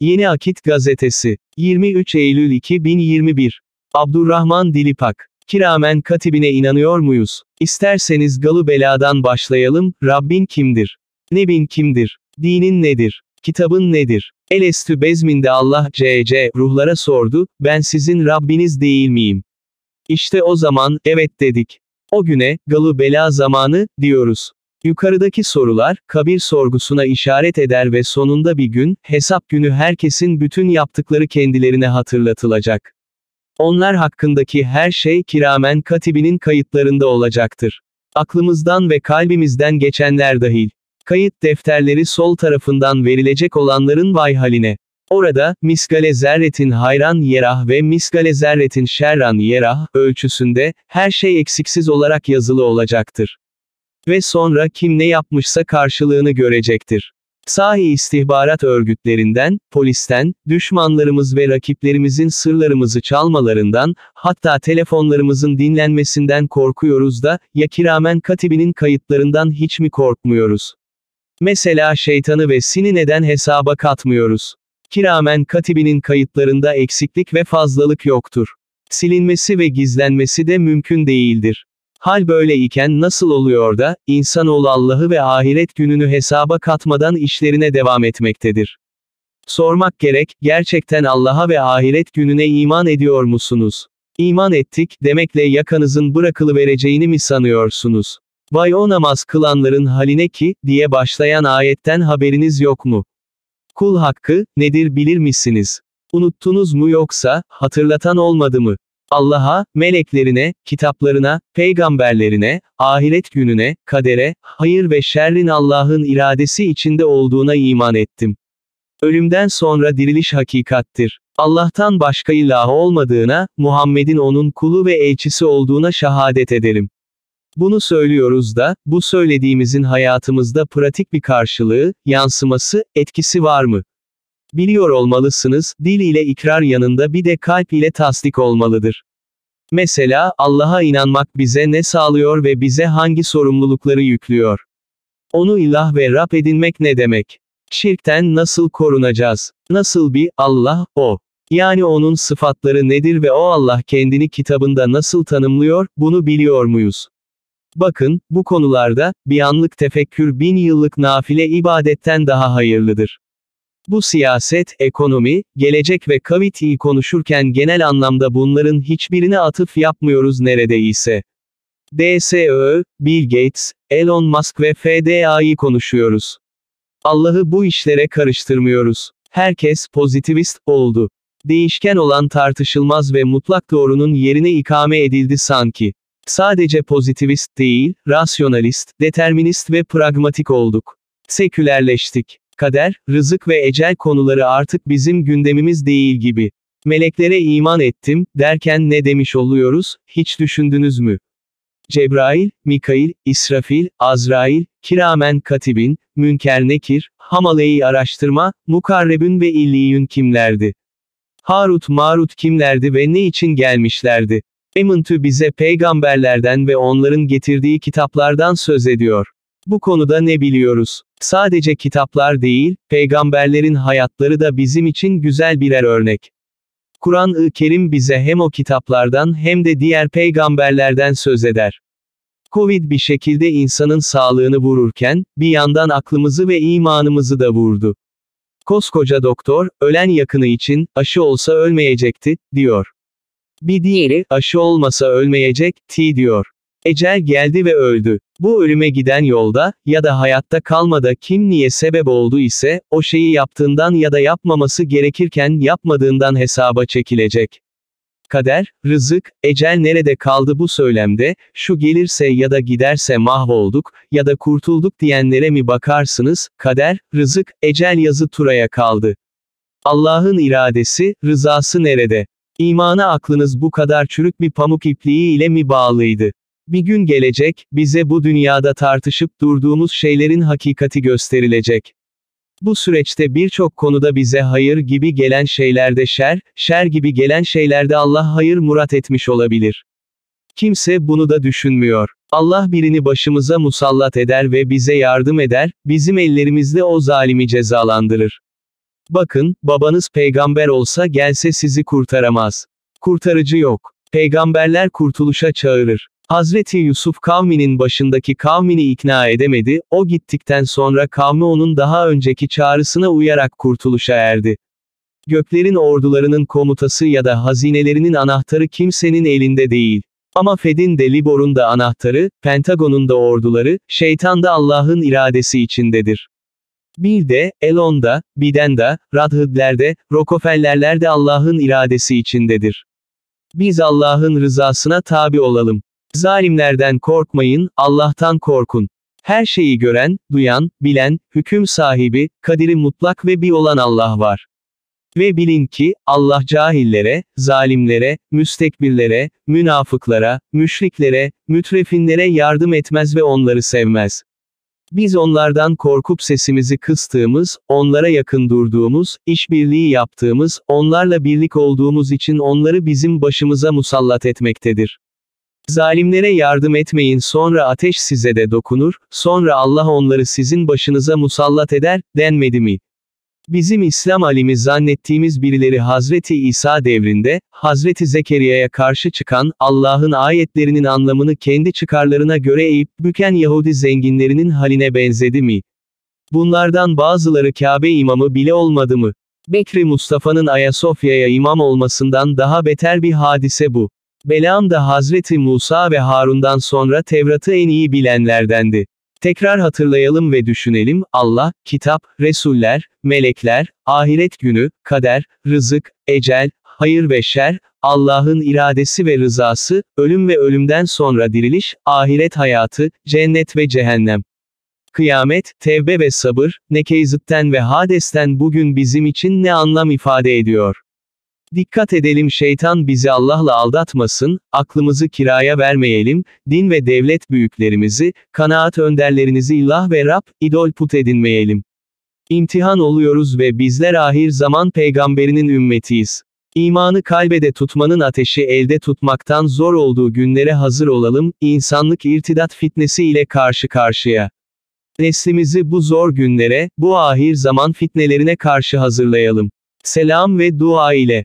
Yeni Akit Gazetesi. 23 Eylül 2021. Abdurrahman Dilipak. Kiramen katibine inanıyor muyuz? İsterseniz galı beladan başlayalım, Rabbin kimdir? Nebin kimdir? Dinin nedir? Kitabın nedir? Elestü bezminde Allah C.C. ruhlara sordu, ben sizin Rabbiniz değil miyim? İşte o zaman, evet dedik. O güne, galı bela zamanı, diyoruz. Yukarıdaki sorular, kabir sorgusuna işaret eder ve sonunda bir gün, hesap günü herkesin bütün yaptıkları kendilerine hatırlatılacak. Onlar hakkındaki her şey kiramen katibinin kayıtlarında olacaktır. Aklımızdan ve kalbimizden geçenler dahil. Kayıt defterleri sol tarafından verilecek olanların vay haline. Orada, miskale zerretin hayran yerah ve miskale zerretin şerran yerah, ölçüsünde, her şey eksiksiz olarak yazılı olacaktır. Ve sonra kim ne yapmışsa karşılığını görecektir. Sahi istihbarat örgütlerinden, polisten, düşmanlarımız ve rakiplerimizin sırlarımızı çalmalarından, hatta telefonlarımızın dinlenmesinden korkuyoruz da, ya kiramen katibinin kayıtlarından hiç mi korkmuyoruz? Mesela şeytanı ve sini neden hesaba katmıyoruz? Kiramen katibinin kayıtlarında eksiklik ve fazlalık yoktur. Silinmesi ve gizlenmesi de mümkün değildir. Hal böyle iken nasıl oluyor da, insanoğlu Allah'ı ve ahiret gününü hesaba katmadan işlerine devam etmektedir? Sormak gerek, gerçekten Allah'a ve ahiret gününe iman ediyor musunuz? İman ettik, demekle yakanızın bırakılıvereceğini mi sanıyorsunuz? Vay o namaz kılanların haline ki, diye başlayan ayetten haberiniz yok mu? Kul hakkı, nedir bilir misiniz? Unuttunuz mu yoksa, hatırlatan olmadı mı? Allah'a, meleklerine, kitaplarına, peygamberlerine, ahiret gününe, kadere, hayır ve şerrin Allah'ın iradesi içinde olduğuna iman ettim. Ölümden sonra diriliş hakikattir. Allah'tan başka ilah olmadığına, Muhammed'in onun kulu ve elçisi olduğuna şehadet ederim. Bunu söylüyoruz da, bu söylediğimizin hayatımızda pratik bir karşılığı, yansıması, etkisi var mı? Biliyor olmalısınız, dil ile ikrar yanında bir de kalp ile tasdik olmalıdır. Mesela, Allah'a inanmak bize ne sağlıyor ve bize hangi sorumlulukları yüklüyor? Onu ilah ve Rab edinmek ne demek? Şirkten nasıl korunacağız? Nasıl bir Allah, o? Yani onun sıfatları nedir ve o Allah kendini kitabında nasıl tanımlıyor, bunu biliyor muyuz? Bakın, bu konularda, bir anlık tefekkür bin yıllık nafile ibadetten daha hayırlıdır. Bu siyaset, ekonomi, gelecek ve kavitiyi konuşurken genel anlamda bunların hiçbirine atıf yapmıyoruz neredeyse. DSÖ, Bill Gates, Elon Musk ve FDA'yı konuşuyoruz. Allah'ı bu işlere karıştırmıyoruz. Herkes pozitivist oldu. Değişken olan tartışılmaz ve mutlak doğrunun yerine ikame edildi sanki. Sadece pozitivist değil, rasyonalist, determinist ve pragmatik olduk. Sekülerleştik. Kader, rızık ve ecel konuları artık bizim gündemimiz değil gibi. Meleklere iman ettim, derken ne demiş oluyoruz, hiç düşündünüz mü? Cebrail, Mikail, İsrafil, Azrail, Kiramen Katibin, Münker Nekir, Hamaleyi araştırma, Mukarrebün ve İlliyün kimlerdi? Harut Marut kimlerdi ve ne için gelmişlerdi? Emıntü bize peygamberlerden ve onların getirdiği kitaplardan söz ediyor. Bu konuda ne biliyoruz? Sadece kitaplar değil, peygamberlerin hayatları da bizim için güzel birer örnek. Kur'an-ı Kerim bize hem o kitaplardan hem de diğer peygamberlerden söz eder. Covid bir şekilde insanın sağlığını vururken, bir yandan aklımızı ve imanımızı da vurdu. Koskoca doktor, ölen yakını için, aşı olsa ölmeyecekti, diyor. Bir diğeri, aşı olmasa ölmeyecek, ti diyor. Ecel geldi ve öldü. Bu ölüme giden yolda, ya da hayatta kalmada kim niye sebep oldu ise, o şeyi yaptığından ya da yapmaması gerekirken yapmadığından hesaba çekilecek. Kader, rızık, ecel nerede kaldı bu söylemde, şu gelirse ya da giderse mahvolduk, ya da kurtulduk diyenlere mi bakarsınız, kader, rızık, ecel yazı turaya kaldı. Allah'ın iradesi, rızası nerede? İmana aklınız bu kadar çürük bir pamuk ipliği ile mi bağlıydı? Bir gün gelecek, bize bu dünyada tartışıp durduğumuz şeylerin hakikati gösterilecek. Bu süreçte birçok konuda bize hayır gibi gelen şeylerde şer, şer gibi gelen şeylerde Allah hayır murat etmiş olabilir. Kimse bunu da düşünmüyor. Allah birini başımıza musallat eder ve bize yardım eder, bizim ellerimizle o zalimi cezalandırır. Bakın, babanız peygamber olsa gelse sizi kurtaramaz. Kurtarıcı yok. Peygamberler kurtuluşa çağırır. Hazreti Yusuf kavminin başındaki kavmini ikna edemedi, o gittikten sonra kavmi onun daha önceki çağrısına uyarak kurtuluşa erdi. Göklerin ordularının komutası ya da hazinelerinin anahtarı kimsenin elinde değil. Ama Fed'in de Libor'un da anahtarı, Pentagon'un da orduları, şeytan da Allah'ın iradesi içindedir. Bir de, Elon'da, Biden'da, Radhidler'de, Rockefeller'lerde Allah'ın iradesi içindedir. Biz Allah'ın rızasına tabi olalım. Zalimlerden korkmayın, Allah'tan korkun. Her şeyi gören, duyan, bilen, hüküm sahibi, kadiri mutlak ve bir olan Allah var. Ve bilin ki, Allah cahillere, zalimlere, müstekbirlere, münafıklara, müşriklere, mütrefinlere yardım etmez ve onları sevmez. Biz onlardan korkup sesimizi kıstığımız, onlara yakın durduğumuz, işbirliği yaptığımız, onlarla birlik olduğumuz için onları bizim başımıza musallat etmektedir. Zalimlere yardım etmeyin sonra ateş size de dokunur, sonra Allah onları sizin başınıza musallat eder, denmedi mi? Bizim İslam alimi zannettiğimiz birileri Hazreti İsa devrinde, Hazreti Zekeriya'ya karşı çıkan, Allah'ın ayetlerinin anlamını kendi çıkarlarına göre eğip, büken Yahudi zenginlerinin haline benzedi mi? Bunlardan bazıları Kabe imamı bile olmadı mı? Bekri Mustafa'nın Ayasofya'ya imam olmasından daha beter bir hadise bu. Belam da Hazreti Musa ve Harun'dan sonra Tevrat'ı en iyi bilenlerdendi. Tekrar hatırlayalım ve düşünelim, Allah, kitap, Resuller, melekler, ahiret günü, kader, rızık, ecel, hayır ve şer, Allah'ın iradesi ve rızası, ölüm ve ölümden sonra diriliş, ahiret hayatı, cennet ve cehennem. Kıyamet, tevbe ve sabır, Nekeyzıt'ten ve Hades'ten bugün bizim için ne anlam ifade ediyor? Dikkat edelim şeytan bizi Allah'la aldatmasın, aklımızı kiraya vermeyelim, din ve devlet büyüklerimizi, kanaat önderlerinizi ilah ve Rab, idol put edinmeyelim. İmtihan oluyoruz ve bizler ahir zaman peygamberinin ümmetiyiz. İmanı kalbede tutmanın ateşi elde tutmaktan zor olduğu günlere hazır olalım, insanlık irtidat fitnesi ile karşı karşıya. Neslimizi bu zor günlere, bu ahir zaman fitnelerine karşı hazırlayalım. Selam ve dua ile.